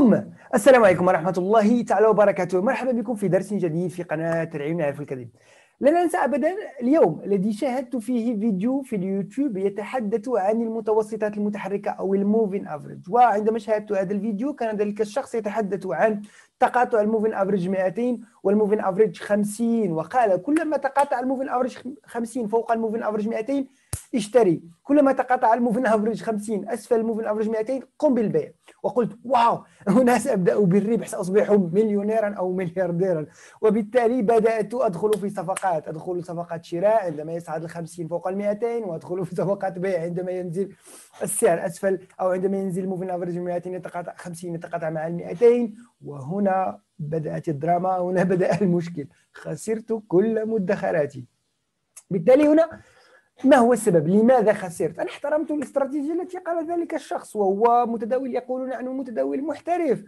بوم السلام عليكم ورحمة الله تعالى وبركاته. مرحبا بكم في درس جديد في قناة العلم يعرف الكذب. لن أنسى أبدا اليوم الذي شاهدت فيه فيديو في اليوتيوب يتحدث عن المتوسطات المتحركة أو ال moving average. وعندما شاهدت هذا الفيديو كان ذلك الشخص يتحدث عن تقاطع ال moving average 200 وال moving average 50 وقال كلما تقاطع ال moving average 50 فوق ال moving average 200 اشتري. كلما تقاطع ال moving average 50 أسفل ال moving average 200 قم بالبيع. وقلت واو هنا سابدا بالربح ساصبح مليونيرا أو مليارديرا. وبالتالي بدأت أدخل في صفقات أدخل صفقات شراء عندما يصعد ال 50 فوق ال 200 وأدخل في صفقات بيع عندما ينزل السعر أسفل أو عندما ينزل الموفين أفريج 200 يتقاطع 50 يتقاطع مع ال 200 وهنا بدأت الدراما هنا بدأ المشكل خسرت كل مدخراتي بالتالي هنا ما هو السبب؟ لماذا خسرت؟ أنا احترمت الاستراتيجية التي قال ذلك الشخص وهو متداول يقولون عنه متداول محترف.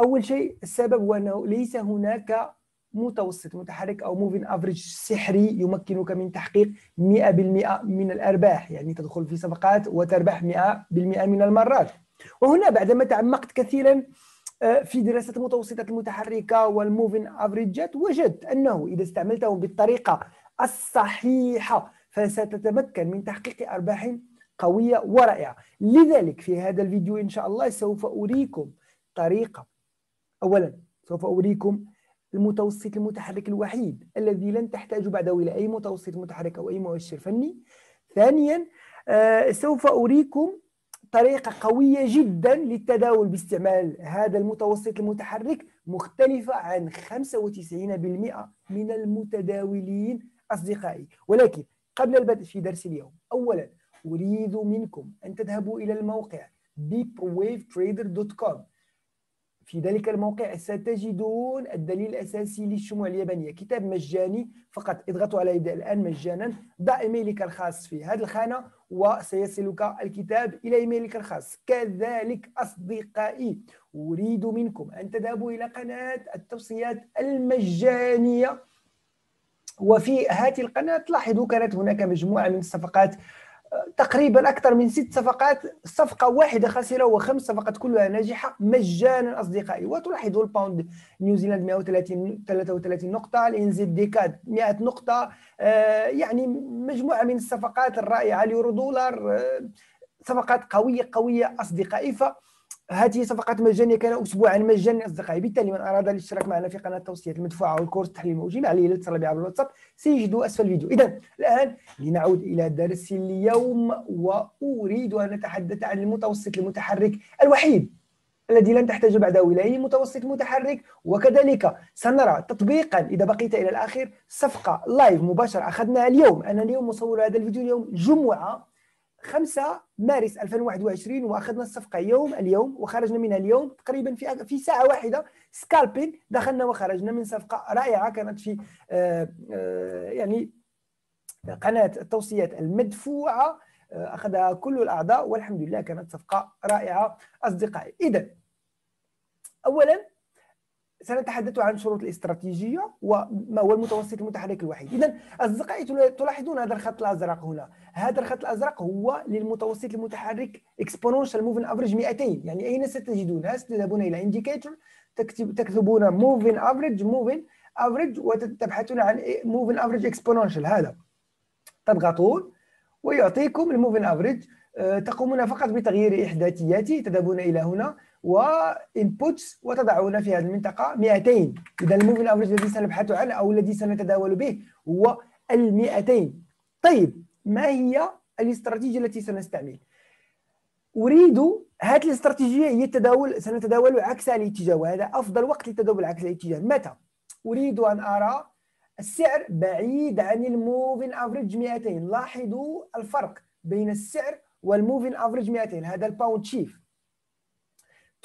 أول شيء السبب هو أنه ليس هناك متوسط متحرك أو موفين أفريج سحري يمكنك من تحقيق 100% من الأرباح، يعني تدخل في صفقات وتربح 100% من المرات. وهنا بعدما تعمقت كثيرا في دراسة المتوسطات المتحركة والموفين أفريجات وجدت أنه إذا استعملته بالطريقة الصحيحة فستتمكن من تحقيق أرباح قوية ورائعة. لذلك في هذا الفيديو إن شاء الله سوف أريكم طريقة. أولا سوف أريكم المتوسط المتحرك الوحيد الذي لن تحتاج بعده إلى أي متوسط متحرك أو أي مؤشر فني. ثانيا آه، سوف أريكم طريقة قوية جدا للتداول باستعمال هذا المتوسط المتحرك مختلفة عن 95% من المتداولين أصدقائي. ولكن قبل البدء في درس اليوم أولا أريد منكم أن تذهبوا إلى الموقع deepwavetrader.com في ذلك الموقع ستجدون الدليل الأساسي للشموع اليابانية. كتاب مجاني فقط اضغطوا على يده الآن مجانا. ضع إيميلك الخاص في هذه الخانة وسيصلك الكتاب إلى إيميلك الخاص. كذلك أصدقائي أريد منكم أن تذهبوا إلى قناة التوصيات المجانية. وفي هذه القناة تلاحظوا كانت هناك مجموعة من الصفقات تقريبا أكثر من ست صفقات صفقة واحدة خاسرة وخمس صفقات كلها ناجحة مجانا أصدقائي. وتلاحظوا ال pound نيوزيلاند 130 33 نقطة ال NZD CAD 100 نقطة. آه، يعني مجموعة من الصفقات الرائعة اليورو دولار آه، صفقات قوية قوية أصدقائي. ف هذه صفقات مجانية كان اسبوعا مجاني أصدقائي. بالتالي من أراد الاشتراك معنا في قناة توصيات المدفوعة والكورس التحليل الموجي عليه الاتصال بي عبر الواتساب. سيجد أسفل الفيديو. اذا الآن لنعود إلى درس اليوم وأريد أن نتحدث عن المتوسط المتحرك الوحيد الذي لن تحتاج بعده اي متوسط متحرك. وكذلك سنرى تطبيقا إذا بقيت إلى الآخر صفقة لايف مباشرة أخذناها اليوم. أنا اليوم مصور هذا الفيديو اليوم جمعة 5 مارس 2021 وأخذنا الصفقة يوم اليوم وخرجنا منها اليوم تقريبا في في ساعة واحدة scalping دخلنا وخرجنا من صفقة رائعة كانت في آه، آه، يعني قناة التوصيات المدفوعة آه، أخذها كل الأعضاء والحمد لله كانت صفقة رائعة أصدقائي. اذا اولا سنتحدث عن شروط الاستراتيجية وما هو المتوسط المتحرك الوحيد. اذا أصدقائي تلاحظون هذا الخط الأزرق هنا. هذا الخط الأزرق هو للمتوسط المتحرك exponential moving average 200 يعني أين ستجدونها ستذهبون إلى indicator تكتب تكتبون moving average moving average وتبحثون عن moving average exponential هذا تضغطون ويعطيكم ال moving average آه، تقومون فقط بتغيير إحداثياته. تذهبون إلى هنا. و inputs وتضعون في هذه المنطقة 200 إذا ال moving average الذي سنبحث عنه أو الذي سنتداول به هو ال 200 طيب ما هي الاستراتيجية التي سنستعمل؟ أريد هذه الاستراتيجية هي التداول سنتداول عكس الاتجاه وهذا أفضل وقت للتداول عكس الاتجاه. متى؟ أريد أن أرى السعر بعيد عن ال moving average 200 لاحظوا الفرق بين السعر وال moving average 200 هذا ال pound CHF.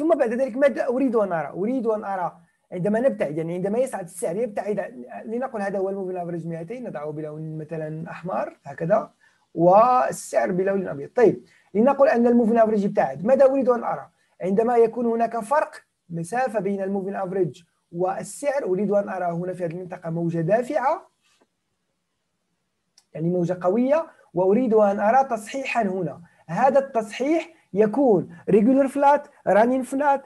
ثم بعد ذلك ماذا أريد أن أرى؟ أريد أن أرى عندما نبتعد يعني عندما يصعد السعر يبتعد لنقل هذا هو ال moving average 200 نضعه بلون مثلا أحمر هكذا والسعر بلون أبيض طيب لنقل أن ال moving average ابتعد ماذا أريد أن أرى؟ عندما يكون هناك فرق مسافة بين ال moving average والسعر أريد أن أرى هنا في هذه المنطقة موجة دافعة يعني موجة قوية وأريد أن أرى تصحيحا هنا هذا التصحيح يكون regular flat running flat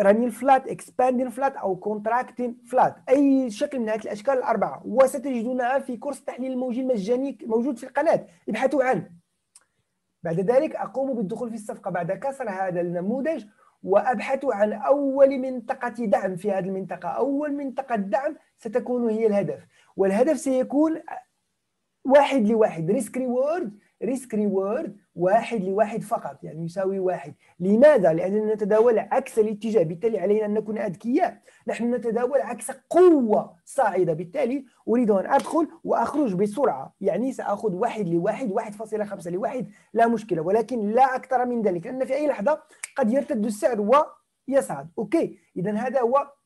running flat expanding flat أو contracting flat أي شكل من هذه الأشكال الأربعة. وستجدونها في كورس التحليل الموجي المجاني موجود في القناة. ابحثوا عنه. بعد ذلك أقوم بالدخول في الصفقة. بعد كسر هذا النموذج وأبحث عن أول منطقة دعم. في هذه المنطقة أول منطقة دعم ستكون هي الهدف. والهدف سيكون واحد لواحد. risk reward risk reward واحد لواحد فقط يعني يساوي واحد. لماذا؟ لأننا نتداول عكس الاتجاه. بالتالي علينا أن نكون أذكياء. نحن نتداول عكس قوة صاعدة. بالتالي أريد أن أدخل وأخرج بسرعة. يعني سأخذ واحد لواحد واحد فاصلة خمسة لواحد. لا مشكلة. ولكن لا أكثر من ذلك لأن في أي لحظة قد يرتد السعر ويصعد. okay. إذا هذا هو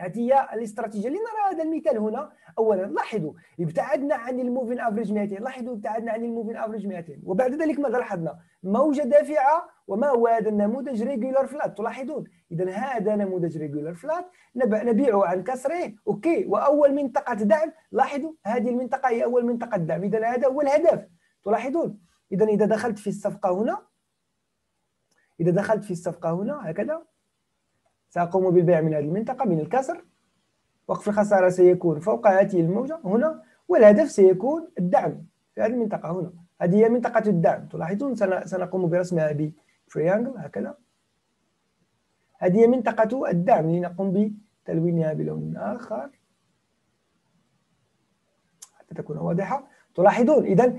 هذه هي الاستراتيجية. لنرى هذا المثال هنا. اولا لاحظوا ابتعدنا عن ال moving average 200 لاحظوا ابتعدنا عن ال moving average 200 وبعد ذلك ماذا لاحظنا؟ موجة دافعة وما هو هذا النموذج regular flat تلاحظون. اذا هذا نموذج regular flat نبيعه عن كسره. okay. وأول منطقة دعم. لاحظوا هذه المنطقة هي أول منطقة دعم. اذا هذا هو الهدف. تلاحظون. اذا إذا دخلت في الصفقة هنا إذا دخلت في الصفقة هنا هكذا. سأقوم بالبيع من هذه المنطقة من الكسر. وقف الخسارة سيكون فوق هذه الموجة هنا والهدف سيكون الدعم في هذه المنطقة هنا. هذه هي منطقة الدعم. تلاحظون؟ سنقوم برسمها بتريانجل هكذا. هذه هي منطقة الدعم. لنقوم بتلوينها بلون آخر. حتى تكون واضحة. تلاحظون؟ إذا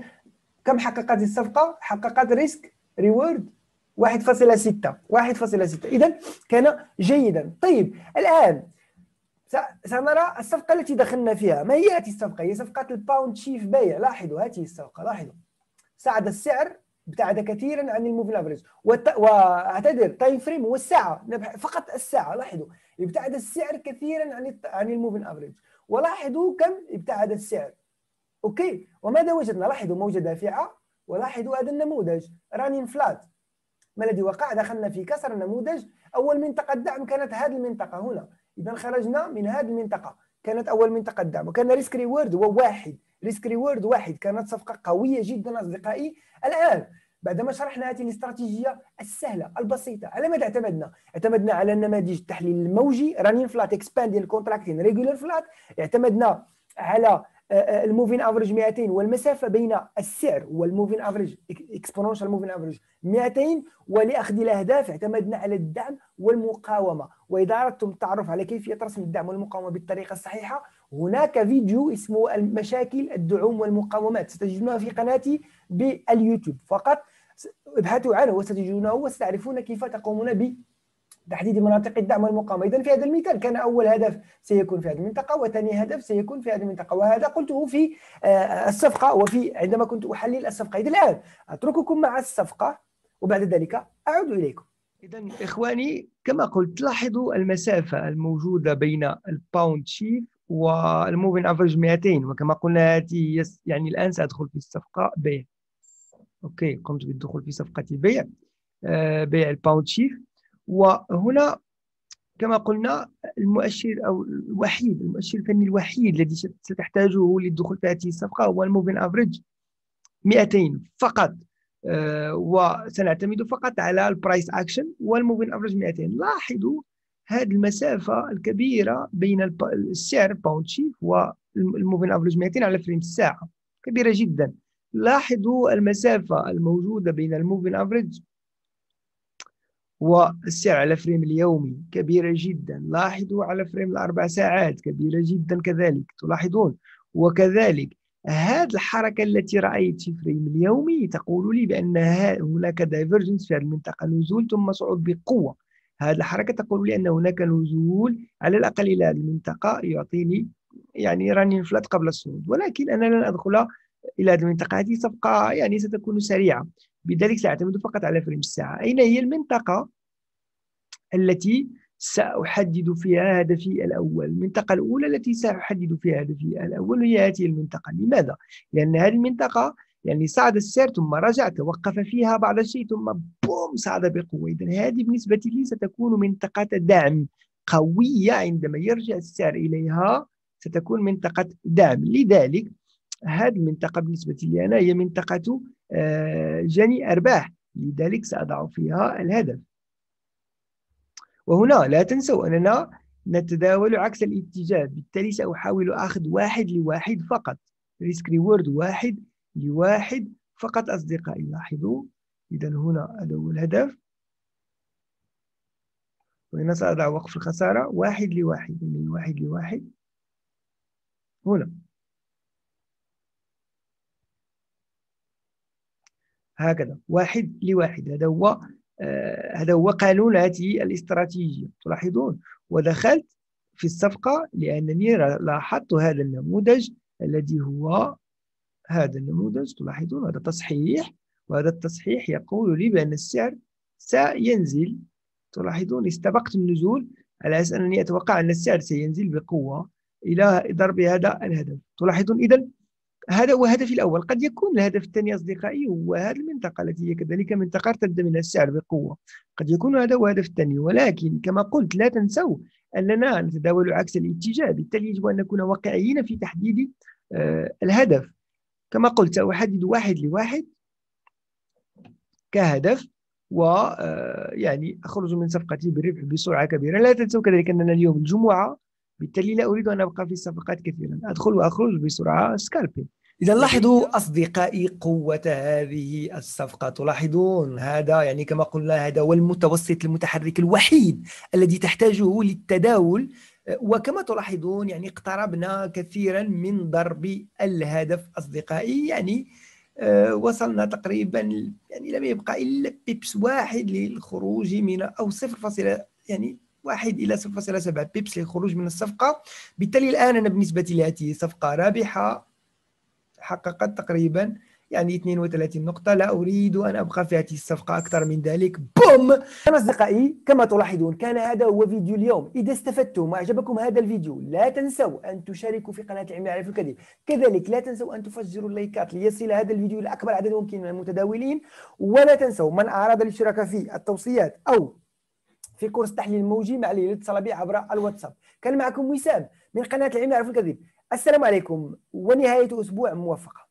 كم حققت الصفقة؟ حققت risk reward 1.6 1.6 إذا كان جيدا. طيب الآن سنرى الصفقة التي دخلنا فيها. ما هي هذه الصفقة؟ هي صفقة ال pound CHF بيع. لاحظوا هذه الصفقة لاحظوا. صعد السعر ابتعد كثيرا عن ال moving average واعتذر time frame هو الساعة. فقط الساعة. لاحظوا ابتعد السعر كثيرا عن عن ال moving average ولاحظوا كم ابتعد السعر. okay وماذا وجدنا؟ لاحظوا موجة دافعة. ولاحظوا هذا النموذج running flat ما الذي وقع؟ دخلنا في كسر النموذج. أول منطقة دعم كانت هذه المنطقة هنا. إذا خرجنا من هذه المنطقة. كانت أول منطقة دعم. وكان risk reward هو واحد. risk reward واحد. كانت صفقة قوية جدا أصدقائي. الآن بعدما شرحنا هذه الاستراتيجية السهلة البسيطة على ماذا اعتمدنا؟ اعتمدنا على النماذج التحليل الموجي running flat expanding contracting regular flat اعتمدنا على ال moving average 200 والمسافة بين السعر وال moving average exponential moving average 200 ولأخذ الأهداف اعتمدنا على الدعم والمقاومة. وإذا أردتم التعرف على كيفية رسم الدعم والمقاومة بالطريقة الصحيحة هناك فيديو اسمه المشاكل الدعوم والمقاومات. ستجدونها في قناتي باليوتيوب. فقط ابحثوا عنه وستجدونه وستعرفون كيف تقومون تحديد مناطق الدعم والمقاومة. اذا في هذا المثال كان أول هدف سيكون في هذه المنطقة وثاني هدف سيكون في هذه المنطقة. وهذا قلته في آه، الصفقة وفي عندما كنت أحلل الصفقة. اذا الآن أترككم مع الصفقة وبعد ذلك أعود إليكم. اذا إخواني كما قلت لاحظوا المسافة الموجودة بين ال pound CHF وال moving average 200 وكما قلنا هذه يعني الآن سأدخل في الصفقة بيع. okay قمت بالدخول في صفقة بيع آه، بيع ال pound CHF وهنا كما قلنا المؤشر أو الوحيد المؤشر الفني الوحيد الذي ستحتاجه للدخول في هذه الصفقة هو ال moving average 200 فقط آه، وسنعتمد فقط على ال price action وال moving average 200 لاحظوا هذه المسافة الكبيرة بين السعر pound CHF وال moving average 200 على frame الساعة كبيرة جدا. لاحظوا المسافة الموجودة بين ال moving average والسعر على frame اليومي كبيرة جدا. لاحظوا على frame الأربع ساعات كبيرة جدا كذلك تلاحظون. وكذلك هذه الحركة التي رأيت في frame اليومي تقول لي بأن هناك divergence في هذه المنطقة نزول ثم صعود بقوة. هذه الحركة تقول لي أن هناك نزول على الأقل إلى هذه المنطقة يعطيني يعني رانين فلات قبل الصعود. ولكن أنا لن أدخل إلى هذه المنطقة هذه صفقة يعني ستكون سريعة. بذلك سأعتمد فقط على فريم الساعة. أين هي المنطقة التي سأحدد فيها هدفي الأول؟ المنطقة الأولى التي سأحدد فيها هدفي الأول هي هذه المنطقة. لماذا؟ لأن هذه المنطقة يعني صعد السعر ثم رجع توقف فيها بعض الشيء ثم بوم صعد بقوة. إذا هذه بالنسبة لي ستكون منطقة دعم قوية عندما يرجع السعر إليها ستكون منطقة دعم. لذلك هذه المنطقة بالنسبة لي أنا هي منطقة جني أرباح. لذلك سأضع فيها الهدف. وهنا لا تنسوا أننا نتداول عكس الاتجاه. بالتالي سأحاول أخذ واحد لواحد فقط. risk reward واحد لواحد فقط. أصدقائي لاحظوا. إذا هنا هذا هو الهدف. وهنا سأضع وقف الخسارة. واحد لواحد. يعني واحد لواحد. هنا. هكذا. واحد لواحد. هذا هو آه هذا هو قانون هذه الاستراتيجية تلاحظون؟ ودخلت في الصفقة لأنني لاحظت هذا النموذج الذي هو هذا النموذج. تلاحظون؟ هذا تصحيح وهذا التصحيح يقول لي بأن السعر سينزل. تلاحظون؟ استبقت النزول على أساس أنني أتوقع أن السعر سينزل بقوة إلى ضرب هذا الهدف. تلاحظون؟ إذا هذا هو هدفي الأول. قد يكون الهدف الثاني أصدقائي هو هذه المنطقة التي هي كذلك منطقة ارتد من السعر بقوة. قد يكون هذا هو الهدف الثاني. ولكن كما قلت لا تنسوا أننا نتداول عكس الاتجاه. بالتالي يجب أن نكون واقعيين في تحديد آه، الهدف. كما قلت سأحدد واحد لواحد كهدف ويعني آه، أخرج من صفقتي بالربح بسرعة كبيرة. لا تنسوا كذلك أننا اليوم الجمعة. بالتالي لا أريد أن أبقى في الصفقات كثيرا. أدخل وأخرج بسرعة سكالبي إذا لاحظوا أصدقائي قوة هذه الصفقة تلاحظون هذا يعني كما قلنا هذا هو المتوسط المتحرك الوحيد الذي تحتاجه للتداول. وكما تلاحظون يعني اقتربنا كثيرا من ضرب الهدف أصدقائي. يعني آه، وصلنا تقريبا يعني لم يبقى إلا بيبس واحد للخروج من أو صفر يعني واحد إلى 0.7 بيبس للخروج من الصفقة. بالتالي الآن أنا بالنسبة لي هذه صفقة رابحة. حققت تقريبا يعني 32 نقطة. لا أريد أن أبقى في هذه الصفقة أكثر من ذلك. بوم! أصدقائي كما تلاحظون كان هذا هو فيديو اليوم. إذا استفدتم وأعجبكم هذا الفيديو لا تنسوا أن تشاركوا في قناة العلم يعرف الكذب كذلك لا تنسوا أن تفجروا اللايكات ليصل هذا الفيديو إلى أكبر عدد ممكن من المتداولين. ولا تنسوا من أراد الاشتراك في التوصيات أو في course تحليل موجي مع الاتصال بي عبر الواتساب. كان معكم وسام من قناة العلم يعرف الكذب السلام عليكم ونهاية أسبوع موفقة.